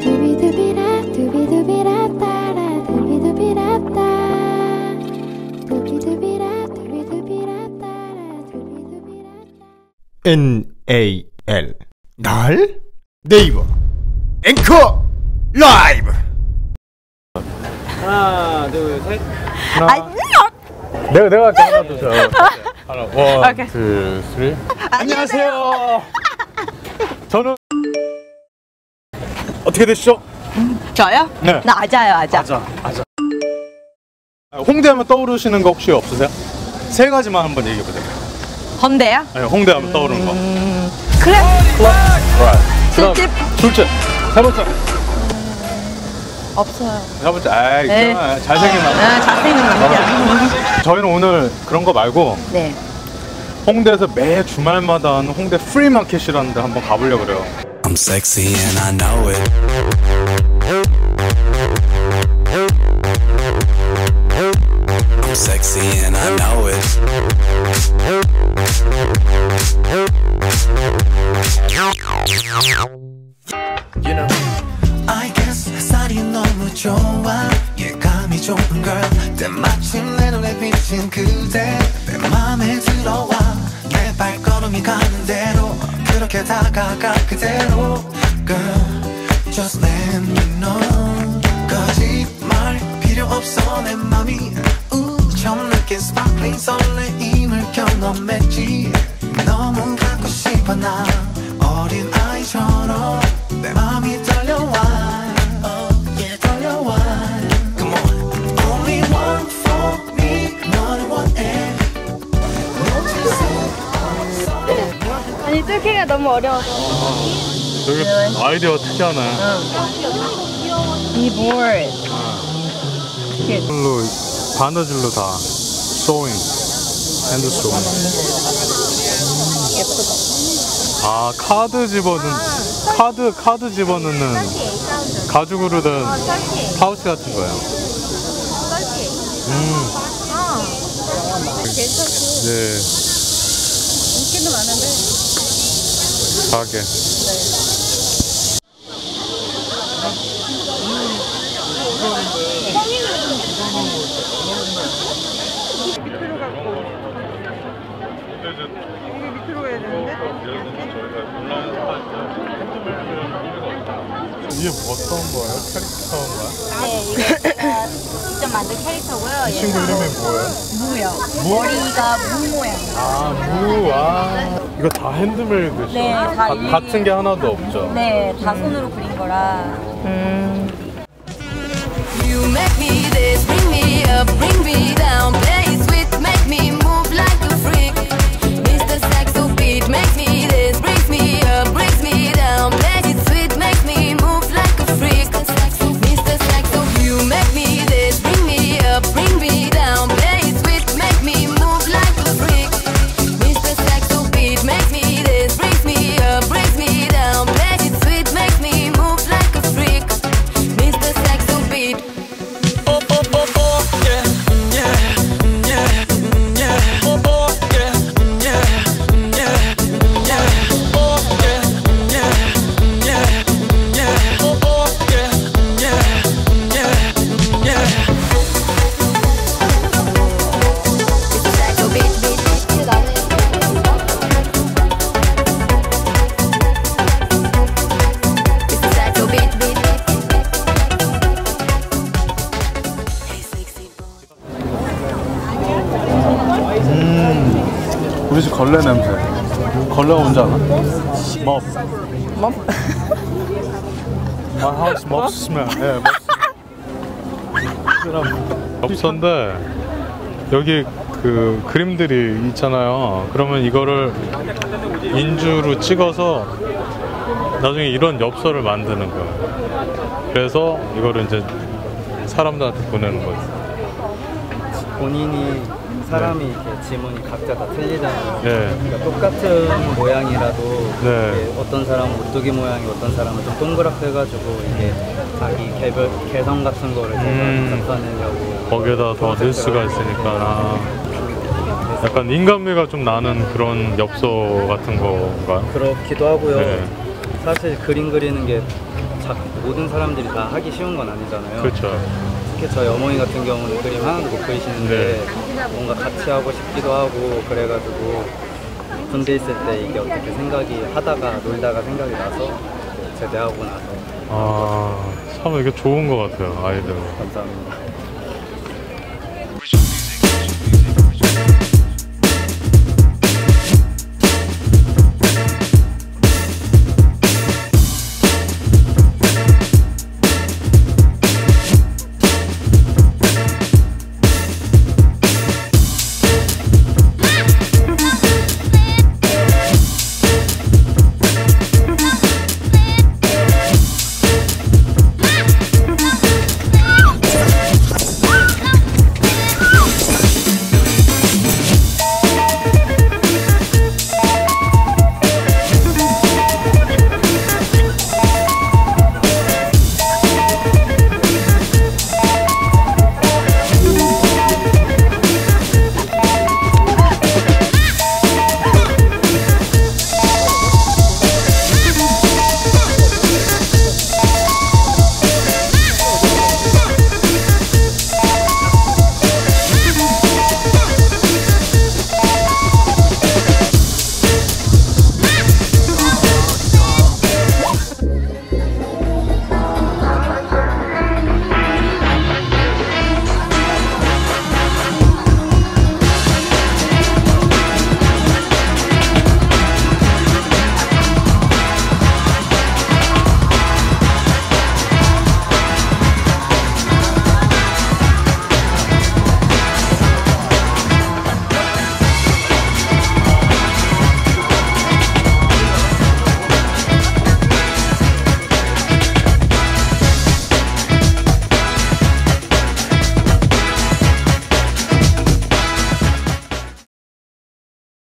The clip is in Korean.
두비두비라 두비두비라 따라 두비두비라 따. 두비두비라 두비두비라 따라 두비두비라 N A L. 날 네이버. 앵커 라이브. 하나 둘셋. 하나. 내가 내가 할게 하나 둘셋 하나 원 오케이. 투, 쓰리. 안녕하세요 어떻게 되시죠? 저요? 네. 나 아자요, 아자. 아자 아자 홍대 하면 떠오르시는 거 혹시 없으세요? 세 가지만 한번 얘기해 보세요 헌데요? 네, 홍대 하면 떠오르는 거 그래. 그다음 술집? 술집 세 번째 없어요. 세 번째 아 네. 잘생긴 남자 아, 잘생긴 남자. 저희는 오늘 그런 거 말고 네. 홍대에서 매 주말마다 하는 홍대 프리마켓이라는 데 한번 가보려고 그래요 I'm sexy and I know it. I'm sexy and I know it. You know. I guess 햇살이 너무 좋아 예감이 좋은 걸 때마침 내 눈에 비친 그대 내 맘에 들어와 내 발걸음이 가는 대로 그렇게 다가가 그대로 Girl just let me know 거짓말 필요 없어 내 맘이 우 처음 느낀 sparkling 설레임을 경험했지. 너무 갖고 싶어 나 어려워서 되게 아이디어가 특이하네 비보드. 줄로 바느질로 다 hand sewing 아 카드 집어넣는 카드 카드 집어넣는 가죽으로 된 파우치 같은 거예요 음. 네. 인기는 많은데 가게. 이게 어떤 거예요? 캐릭터인가요? 네, 이거 제가 직접 만든 캐릭터고요. 이 친구 이름이 뭐예요? 무요. 무? 머리가 무 모양. 아, 무, 아. 이거 다 핸드메이드죠? 네, 다 가- 일일이. 같은 게 하나도 없죠? 네, 다 손으로 그린 거라. You 걸레 냄새. 걸레가 뭔지 알아? 몹. 뭐? My house mob smell. 예, smell. 엽서인데 여기 그 그림들이 있잖아요. 그러면 이거를 인주로 찍어서 나중에 이런 엽서를 만드는 거예요. 그래서 이거를 이제 사람들한테 보내는 거죠. 본인이 사람이 이렇게 지문이 각자 다 틀리잖아요. 예. 그러니까 똑같은 모양이라도 네. 어떤 사람은 오뚜기 모양이 어떤 사람은 좀 동그랗게 해가지고 이게 자기 개별 개성 같은 거를 제가 음. 나타내려고 거기에다 더 넣을 수가 있으니까 아, 약간 인간미가 좀 나는 그런 엽서 같은 건가요? 그렇기도 하고요. 네. 사실 그림 그리는 게 자, 모든 사람들이 다 하기 쉬운 건 아니잖아요. 그렇죠. 특히 저희 어머니 같은 경우는 그림 하나도 못 그리시는데 뭔가 같이 하고 싶기도 하고 그래가지고 군대 있을 때 이게 어떻게 생각이 하다가 놀다가 생각이 나서 제대하고 나서 아, 참 이게 좋은 것 같아요, 아이들. 감사합니다.